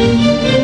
Música